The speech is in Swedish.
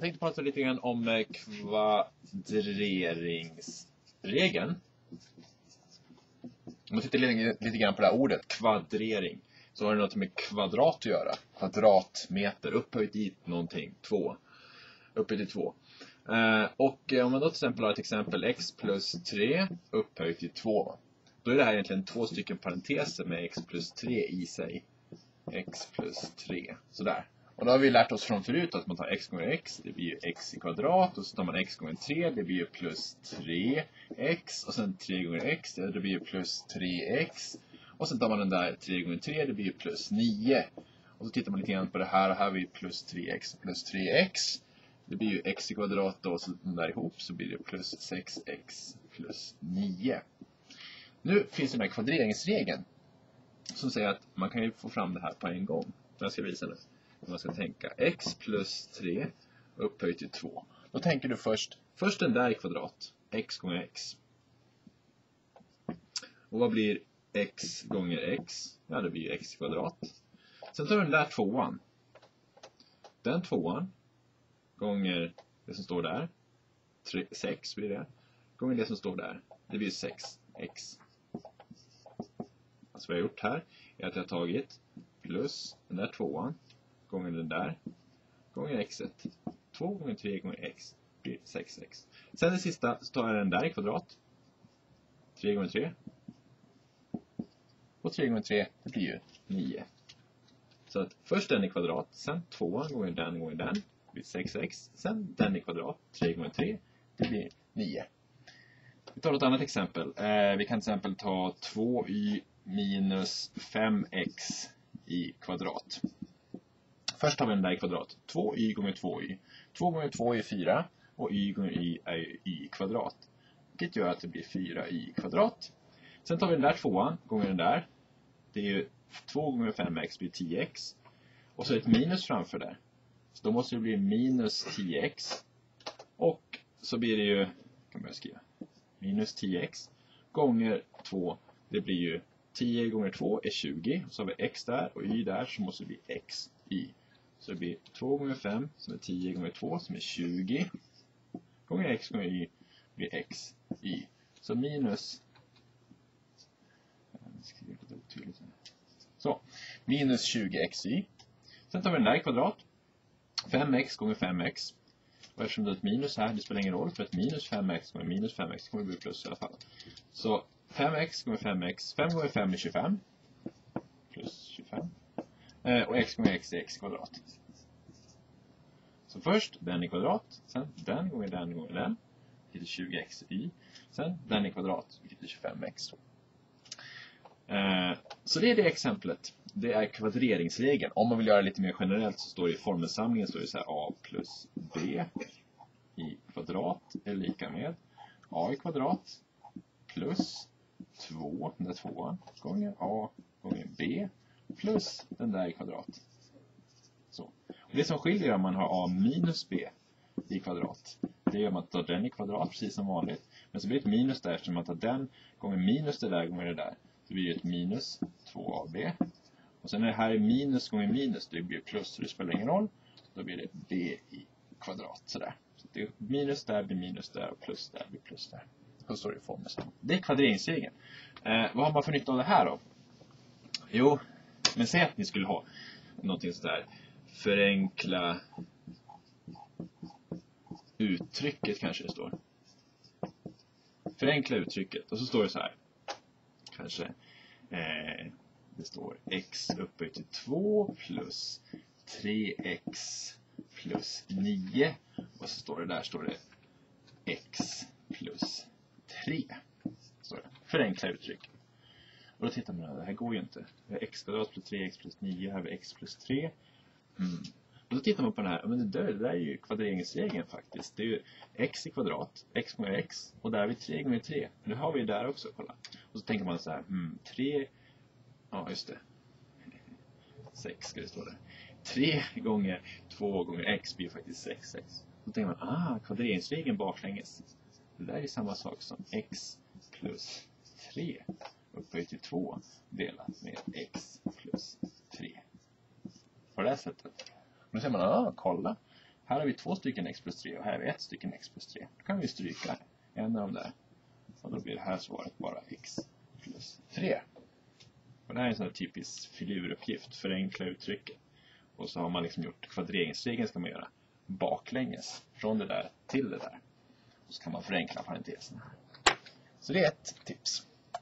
Jag tänkte prata lite grann om eh, kvadreringsregeln. Om man tittar lite, lite grann på det här ordet, kvadrering, så har det något med kvadrat att göra. Kvadratmeter, upphöjt i någonting, två. Upphöjt i två. Eh, och eh, om man då till exempel har ett exempel x plus 3 upphöjt i 2. Då är det här egentligen två stycken parenteser med x plus 3 i sig. x plus 3, sådär. Och då har vi lärt oss från förut att man tar x gånger x, det blir ju x i kvadrat. Och så tar man x gånger 3, det blir ju plus 3x. Och sen 3 gånger x, det blir ju plus 3x. Och sen tar man den där 3 gånger 3, det blir ju plus 9. Och så tittar man lite grann på det här, och här har vi plus 3x och plus 3x. Det blir ju x i kvadrat då, och så den där ihop så blir det plus 6x plus 9. Nu finns den här kvadreringsregeln som säger att man kan ju få fram det här på en gång. Jag ska visa det om man ska tänka. x plus 3 upphöjt till 2. Då tänker du först, först den där i kvadrat. x gånger x. Och vad blir x gånger x? Ja, det blir x i kvadrat. Sen tar du den där tvåan. Den tvåan gånger det som står där. 6 blir det. Gånger det som står där. Det blir 6x. Alltså vad jag har gjort här är att jag har tagit plus den där tvåan gånger den där gånger x. 2 gånger 3 gånger x blir 6x. Sen det sista så tar jag den där i kvadrat. 3 gånger 3. Och 3 gånger 3 det blir ju 9. Så att först den i kvadrat, sen 2 gånger den gånger den blir 6x. Sen den i kvadrat, 3 gånger 3, det blir 9. Vi tar ett annat exempel. Eh, vi kan till exempel ta 2y minus 5x i kvadrat. Först tar vi den där i kvadrat. 2y gånger 2y. 2 gånger 2 är 4 och y gånger y är y i kvadrat. Vilket gör att det blir 4y i kvadrat. Sen tar vi den där tvåan gånger den där. Det är ju 2 gånger 5x blir 10x. Och så ett minus framför där. Så då måste det bli minus 10x. Och så blir det ju, kan man skriva, minus 10x gånger 2. Det blir ju 10 gånger 2 är 20. Och så har vi x där och y där så måste det bli x. Så det blir 2 gånger 5 som är 10 gånger 2 som är 20. Gånger x gånger y blir x y. Så minus så, minus 20xy. Sen tar vi den där i kvadrat. 5x gånger 5x. Och eftersom det är ett minus här, det spelar ingen roll för ett minus 5x gånger minus 5x kommer bli plus i alla fall. Så 5x gånger 5x, 5 gånger 5 är 25. Eh, och x gånger x är x kvadrat. Så först den i kvadrat, sen den gånger den gånger den, vilket är 20xy. Sen den i kvadrat, vilket är 25x. Eh, så det är det exemplet. Det är kvadreringsregeln. Om man vill göra det lite mer generellt så står det i formelsamlingen står det så här a plus b i kvadrat är lika med a i kvadrat plus 2, den där tvåan, gånger a gånger b plus den där i kvadrat. Så. Och det som skiljer om man har a minus b i kvadrat, det är om man tar den i kvadrat precis som vanligt. Men så blir det ett minus där eftersom man tar den gånger minus det där gånger det där. Så blir det ett minus 2ab. Och sen är det här minus gånger minus, det blir plus, så det spelar ingen roll. Då blir det b i kvadrat, sådär. Så det är minus där blir minus där och plus där blir plus där. Så står det i formeln. Det är kvadreringsregeln. Eh, vad har man för nytta av det här då? Jo, men säg att ni skulle ha någonting sådär förenkla uttrycket kanske det står. Förenkla uttrycket och så står det så här. Kanske eh, det står x upphöjt till 2 plus 3x plus 9 och så står det där står det x plus 3. Står det. Förenkla uttryck. Och då tittar man, det här går ju inte. Vi har x kvadrat plus 3x plus 9, här har vi x plus 3. Mm. Och då tittar man på den här, men det där, det där är ju kvadreringsregeln faktiskt. Det är ju x i kvadrat, x gånger x, och där har vi 3 gånger 3. Nu har vi ju där också, kolla. Och så tänker man så här, mm, 3, ja just det. 6 ska det stå där. 3 gånger 2 gånger x blir faktiskt 6, 6. Då tänker man, ah, kvadreringsregeln baklänges. Det där är samma sak som x plus 3 upphöjt till 2 delat med x plus 3. På det här sättet. Då säger man, ah, kolla. här har vi två stycken x plus 3 och här har vi ett stycken x plus 3. Då kan vi stryka en av dem där. Och då blir det här svaret bara x plus 3. Och det här är en sån här typisk filuruppgift, förenkla uttrycket. Och så har man liksom gjort kvadreringsregeln ska man göra baklänges, från det där till det där. Och så kan man förenkla parentesen. Så det är ett tips.